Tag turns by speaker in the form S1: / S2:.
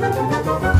S1: Música